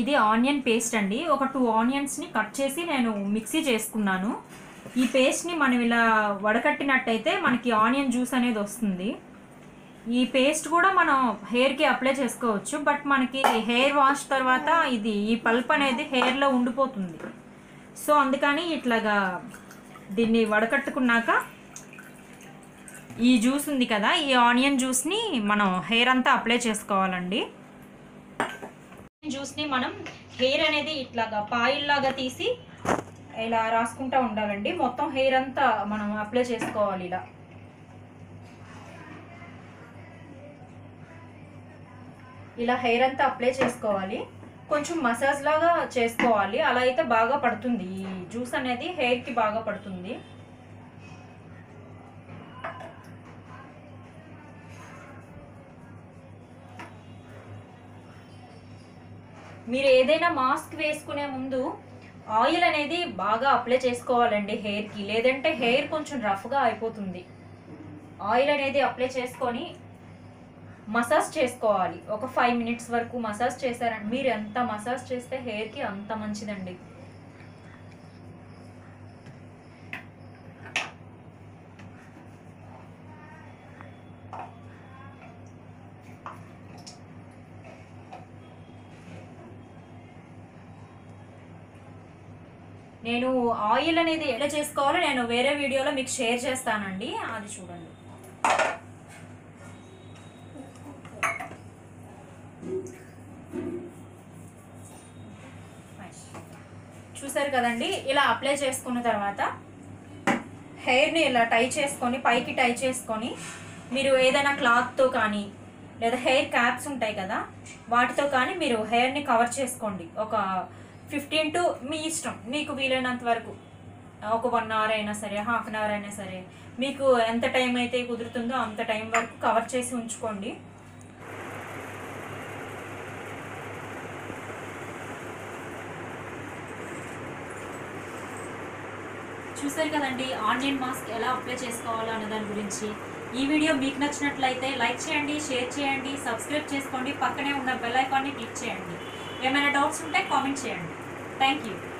ఇది onion paste అండి. ఒక టూ ఆనియన్స్ని కట్ చేసి నేను మిక్సీ చేసుకున్నాను. ఈ పేస్ట్ని మనం ఇలా వడకట్టినట్టయితే మనకి ఆనియన్ జ్యూస్ అనేది వస్తుంది. ఈ పేస్ట్ కూడా మనం హెయిర్కి అప్లై చేసుకోవచ్చు. బట్ మనకి హెయిర్ వాష్ తర్వాత ఇది ఈ పల్ప్ అనేది హెయిర్లో ఉండిపోతుంది. సో అందుకని ఇట్లాగా దీన్ని వడకట్టుకున్నాక ఈ జ్యూస్ ఉంది కదా ఈ ఆనియన్ జ్యూస్ని మనం హెయిర్ అంతా అప్లై చేసుకోవాలండి. జ్యూస్ని మనం హెయిర్ అనేది ఇట్లాగా పాయిల్ లాగా తీసి ఇలా రాసుకుంటా ఉండాలండి. మొత్తం హెయిర్ అంతా మనం అప్లై చేసుకోవాలి ఇలా. ఇలా హెయిర్ అంతా అప్లై చేసుకోవాలి. కొంచెం మసాజ్ లాగా చేసుకోవాలి. అలా అయితే బాగా పడుతుంది. ఈ జ్యూస్ అనేది హెయిర్కి బాగా పడుతుంది. మీరు ఏదైనా మాస్క్ వేసుకునే ముందు ఆయిల్ అనేది బాగా అప్లై చేసుకోవాలండి హెయిర్కి లేదంటే హెయిర్ కొంచెం రఫ్గా అయిపోతుంది. ఆయిల్ అనేది అప్లై చేసుకొని మసాజ్ చేసుకోవాలి. ఒక ఫైవ్ మినిట్స్ వరకు మసాజ్ చేశారండి మీరు ఎంత మసాజ్ చేస్తే హెయిర్కి అంత మంచిదండి. నేను ఆయిల్ అనేది ఎలా చేసుకోవాలో నేను వేరే వీడియోలో మీకు షేర్ చేస్తానండి. అది చూడండి. చూసారు కదండి? ఇలా అప్లై చేసుకున్న తర్వాత హెయిర్ని ఇలా టై చేసుకొని పైకి టై చేసుకొని మీరు ఏదైనా క్లాత్తో కానీ లేదా హెయిర్ క్యాప్స్ ఉంటాయి కదా వాటితో కానీ మీరు హెయిర్ని కవర్ చేసుకోండి. ఒక ఫిఫ్టీన్ టు మీ ఇష్టం. మీకు వీలైనంత వరకు. ఒక వన్ అవర్ అయినా సరే హాఫ్ అన్ అవర్ అయినా సరే మీకు ఎంత టైం అయితే కుదురుతుందో అంత టైం వరకు కవర్ చేసి ఉంచుకోండి. చూసారు కదండి ఆనియన్ మాస్క్ ఎలా అప్లై చేసుకోవాలో అన్న దాని గురించి. ఈ వీడియో మీకు నచ్చినట్లయితే లైక్ చేయండి షేర్ చేయండి సబ్స్క్రైబ్ చేసుకోండి పక్కనే ఉన్న బెల్ ఐకాన్ని క్లిక్ చేయండి. ఏమైనా డౌట్స్ ఉంటే కామెంట్ చేయండి. Thank you.